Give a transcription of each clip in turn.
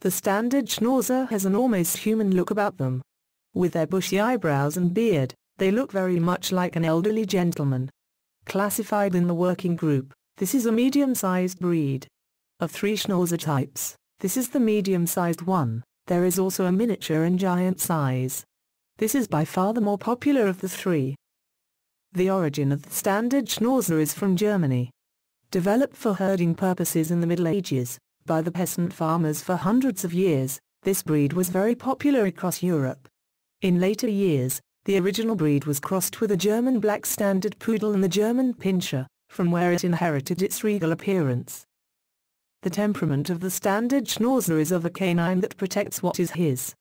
The standard Schnauzer has an almost human look about them. With their bushy eyebrows and beard, they look very much like an elderly gentleman. Classified in the working group, this is a medium-sized breed. Of three Schnauzer types, this is the medium-sized one, there is also a miniature and giant size. This is by far the more popular of the three. The origin of the standard Schnauzer is from Germany. Developed for herding purposes in the Middle Ages, by the peasant farmers for hundreds of years, this breed was very popular across Europe. In later years, the original breed was crossed with a German black standard poodle and the German pinscher, from where it inherited its regal appearance. The temperament of the standard Schnauzer is of a canine that protects what is his.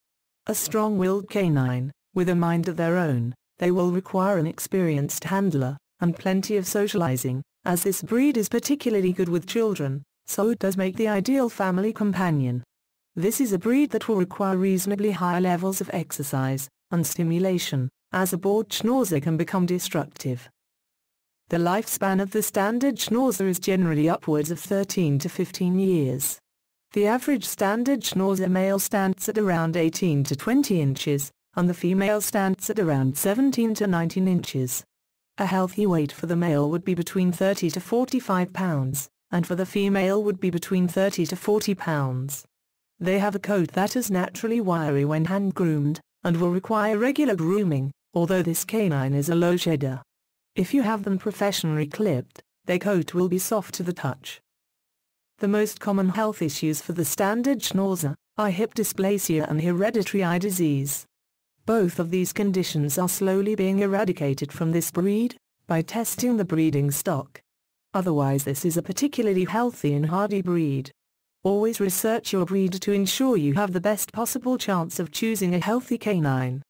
A strong-willed canine, with a mind of their own, they will require an experienced handler, and plenty of socializing, as this breed is particularly good with children, so it does make the ideal family companion. This is a breed that will require reasonably high levels of exercise and stimulation, as a bored schnauzer can become destructive. The lifespan of the standard schnauzer is generally upwards of 13 to 15 years. The average standard schnauzer male stands at around 18 to 20 inches, and the female stands at around 17 to 19 inches. A healthy weight for the male would be between 30 to 45 pounds, and for the female would be between 30 to 40 pounds. They have a coat that is naturally wiry when hand-groomed, and will require regular grooming, although this canine is a low shedder. If you have them professionally clipped, their coat will be soft to the touch. The most common health issues for the standard Schnauzer are hip dysplasia and hereditary eye disease. Both of these conditions are slowly being eradicated from this breed, by testing the breeding stock. Otherwise this is a particularly healthy and hardy breed. Always research your breed to ensure you have the best possible chance of choosing a healthy canine.